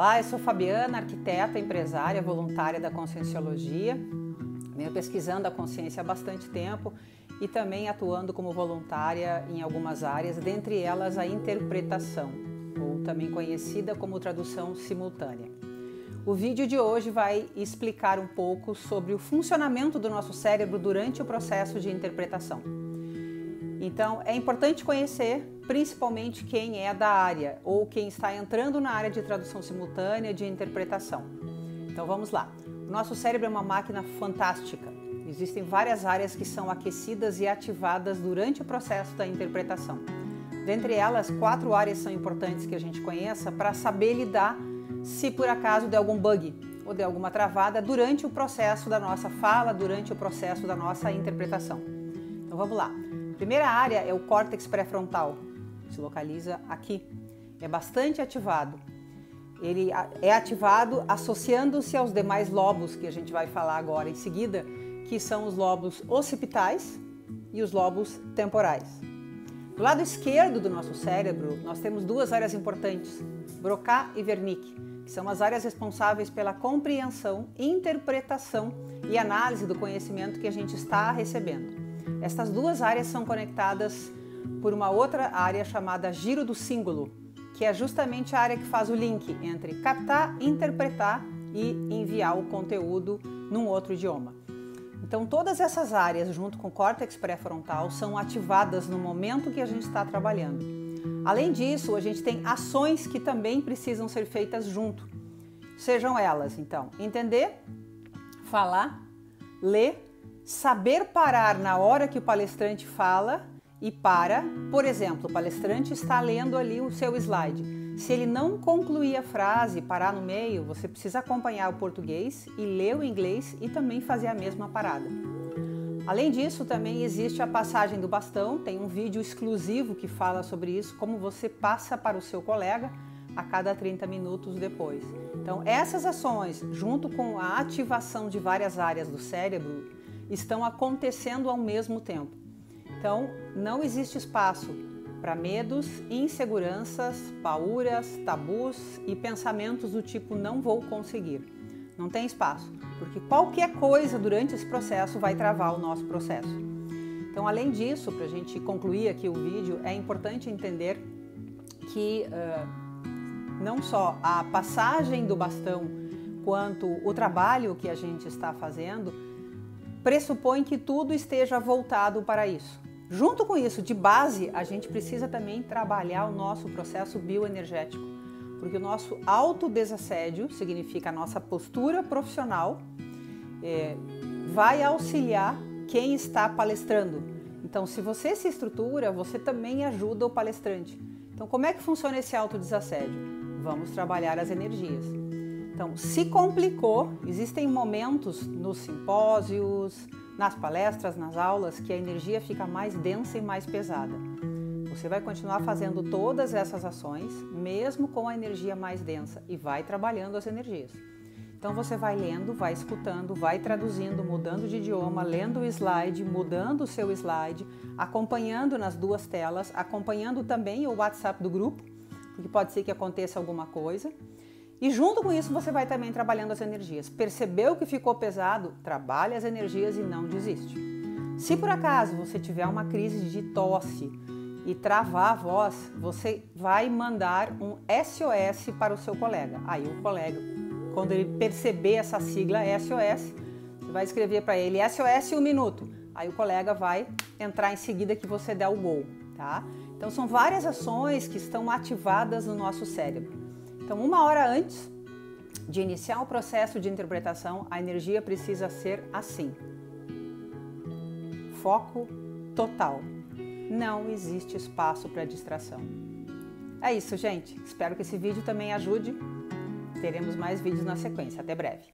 Olá, eu sou Fabiana, arquiteta, empresária, voluntária da Conscienciologia. Venho pesquisando a consciência há bastante tempo e também atuando como voluntária em algumas áreas, dentre elas a interpretação, ou também conhecida como tradução simultânea. O vídeo de hoje vai explicar um pouco sobre o funcionamento do nosso cérebro durante o processo de interpretação. Então, é importante conhecer principalmente quem é da área ou quem está entrando na área de tradução simultânea de interpretação. Então, vamos lá. O nosso cérebro é uma máquina fantástica. Existem várias áreas que são aquecidas e ativadas durante o processo da interpretação. Dentre elas, quatro áreas são importantes que a gente conheça para saber lidar se por acaso der algum bug ou der alguma travada durante o processo da nossa fala, durante o processo da nossa interpretação. Então vamos lá. Primeira área é o córtex pré-frontal, se localiza aqui. É bastante ativado. Ele é ativado associando-se aos demais lobos que a gente vai falar agora em seguida, que são os lobos occipitais e os lobos temporais. Do lado esquerdo do nosso cérebro, nós temos duas áreas importantes, Broca e Wernicke, que são as áreas responsáveis pela compreensão, interpretação e análise do conhecimento que a gente está recebendo. Estas duas áreas são conectadas por uma outra área chamada giro do símbolo, que é justamente a área que faz o link entre captar, interpretar e enviar o conteúdo num outro idioma. Então, todas essas áreas, junto com o córtex pré-frontal, são ativadas no momento que a gente está trabalhando. Além disso, a gente tem ações que também precisam ser feitas junto. Sejam elas, então, entender, falar, ler saber parar na hora que o palestrante fala e para. Por exemplo, o palestrante está lendo ali o seu slide. Se ele não concluir a frase, parar no meio, você precisa acompanhar o português e ler o inglês e também fazer a mesma parada. Além disso, também existe a passagem do bastão, tem um vídeo exclusivo que fala sobre isso, como você passa para o seu colega a cada 30 minutos depois. Então, essas ações, junto com a ativação de várias áreas do cérebro, estão acontecendo ao mesmo tempo. Então, não existe espaço para medos, inseguranças, pauras, tabus e pensamentos do tipo não vou conseguir. Não tem espaço, porque qualquer coisa durante esse processo vai travar o nosso processo. Então, além disso, para a gente concluir aqui o vídeo, é importante entender que uh, não só a passagem do bastão, quanto o trabalho que a gente está fazendo, pressupõe que tudo esteja voltado para isso. Junto com isso, de base, a gente precisa também trabalhar o nosso processo bioenergético, porque o nosso autodesassédio significa a nossa postura profissional, é, vai auxiliar quem está palestrando. Então, se você se estrutura, você também ajuda o palestrante. Então, como é que funciona esse autodesassédio? Vamos trabalhar as energias. Então, se complicou, existem momentos nos simpósios, nas palestras, nas aulas, que a energia fica mais densa e mais pesada. Você vai continuar fazendo todas essas ações, mesmo com a energia mais densa, e vai trabalhando as energias. Então você vai lendo, vai escutando, vai traduzindo, mudando de idioma, lendo o slide, mudando o seu slide, acompanhando nas duas telas, acompanhando também o WhatsApp do grupo, porque pode ser que aconteça alguma coisa. E junto com isso você vai também trabalhando as energias. Percebeu que ficou pesado? Trabalhe as energias e não desiste. Se por acaso você tiver uma crise de tosse e travar a voz, você vai mandar um SOS para o seu colega. Aí o colega, quando ele perceber essa sigla SOS, você vai escrever para ele SOS um minuto. Aí o colega vai entrar em seguida que você der o gol, tá? Então são várias ações que estão ativadas no nosso cérebro. Então, uma hora antes de iniciar o processo de interpretação, a energia precisa ser assim: foco total. Não existe espaço para distração. É isso, gente. Espero que esse vídeo também ajude. Teremos mais vídeos na sequência. Até breve.